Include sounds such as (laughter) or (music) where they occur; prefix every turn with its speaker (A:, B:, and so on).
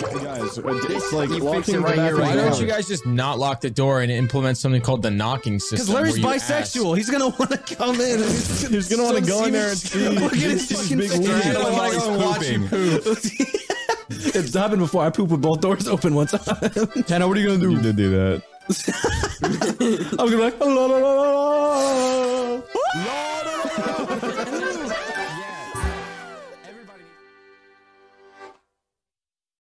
A: Guys, uh, like
B: You it right here,
C: Why don't you guys just not lock the door and implement something called the knocking system?
D: Because Larry's bisexual. He's gonna want to come in. He's
A: gonna want to go in there and see.
D: Look at his fucking
A: big
D: face. He's gonna (laughs) it's happened before. I pooped with both doors open one time. Tanner, what are you gonna do?
A: You did do that. (laughs)
D: I'm gonna be like, la, la, la, la, la.